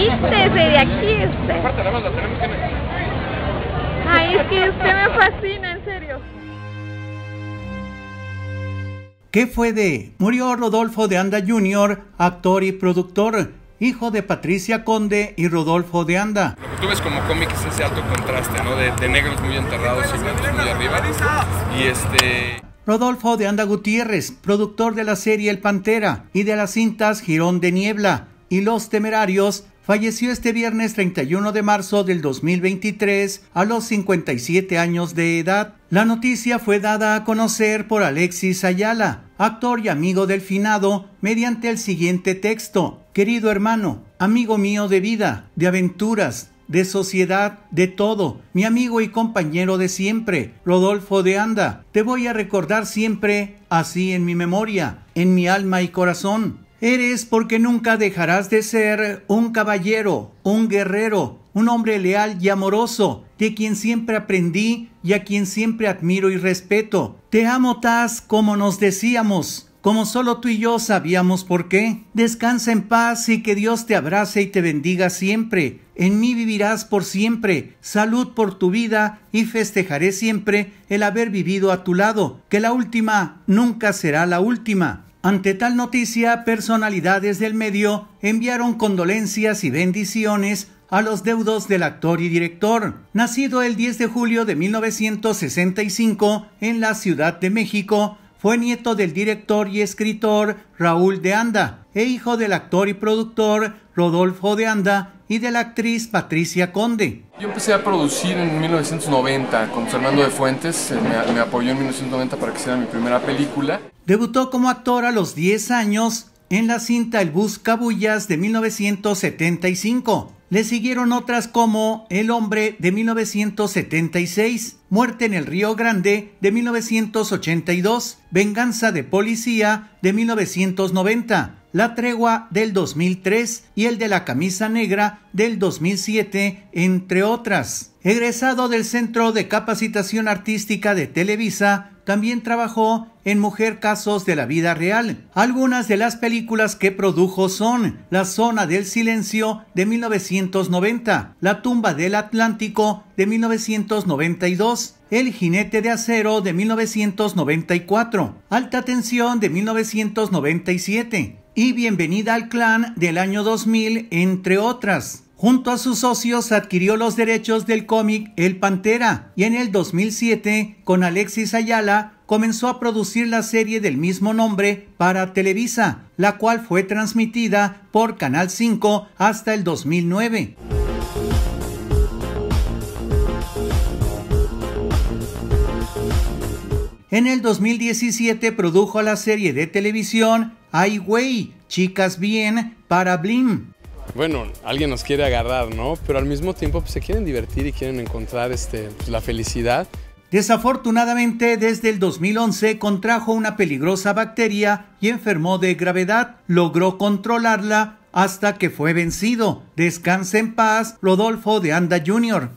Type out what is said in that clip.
Quítese de aquí usted. Ay, es que usted me fascina, en serio. ¿Qué fue de? Murió Rodolfo de Anda Jr., actor y productor, hijo de Patricia Conde y Rodolfo de Anda. Lo que tú ves como cómic es ese alto contraste, ¿no? De, de negros muy enterrados y blancos muy arriba. Y este... Rodolfo de Anda Gutiérrez, productor de la serie El Pantera y de las cintas Girón de Niebla y Los Temerarios, falleció este viernes 31 de marzo del 2023 a los 57 años de edad. La noticia fue dada a conocer por Alexis Ayala, actor y amigo del finado, mediante el siguiente texto. Querido hermano, amigo mío de vida, de aventuras, de sociedad, de todo, mi amigo y compañero de siempre, Rodolfo de Anda. Te voy a recordar siempre así en mi memoria, en mi alma y corazón. Eres porque nunca dejarás de ser un caballero, un guerrero, un hombre leal y amoroso, de quien siempre aprendí y a quien siempre admiro y respeto. Te amo, Taz, como nos decíamos, como solo tú y yo sabíamos por qué. Descansa en paz y que Dios te abrace y te bendiga siempre. En mí vivirás por siempre. Salud por tu vida y festejaré siempre el haber vivido a tu lado, que la última nunca será la última. Ante tal noticia, personalidades del medio enviaron condolencias y bendiciones a los deudos del actor y director. Nacido el 10 de julio de 1965 en la Ciudad de México, fue nieto del director y escritor Raúl de Anda e hijo del actor y productor Rodolfo de Anda y de la actriz Patricia Conde. Yo empecé a producir en 1990 con Fernando de Fuentes, me, me apoyó en 1990 para que hiciera mi primera película. Debutó como actor a los 10 años en la cinta El Buscabullas de 1975. Le siguieron otras como El hombre de 1976, Muerte en el Río Grande de 1982, Venganza de Policía de 1990, La Tregua del 2003 y el de la Camisa Negra del 2007, entre otras. Egresado del Centro de Capacitación Artística de Televisa, también trabajó en Mujer Casos de la Vida Real. Algunas de las películas que produjo son La Zona del Silencio de 1990, La Tumba del Atlántico de 1992, El Jinete de Acero de 1994, Alta Tensión de 1997 y Bienvenida al Clan del año 2000, entre otras. Junto a sus socios adquirió los derechos del cómic El Pantera y en el 2007, con Alexis Ayala, comenzó a producir la serie del mismo nombre para Televisa, la cual fue transmitida por Canal 5 hasta el 2009. En el 2017 produjo la serie de televisión Ai Weiwei, Chicas Bien, para Blim, bueno, alguien nos quiere agarrar, ¿no? Pero al mismo tiempo pues, se quieren divertir y quieren encontrar este, pues, la felicidad. Desafortunadamente, desde el 2011 contrajo una peligrosa bacteria y enfermó de gravedad. Logró controlarla hasta que fue vencido. Descanse en paz, Rodolfo de Anda Jr.